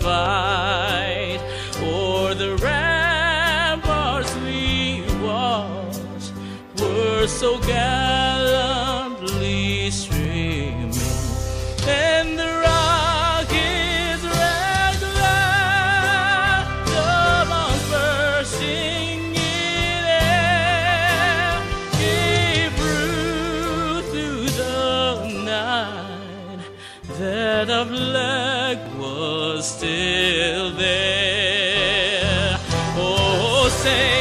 fight o'er the ramparts we watched were so gallantly streaming, and the rockets' red glare, the bombs bursting in air, gave proof through the night that our flag was still there. Oh, say.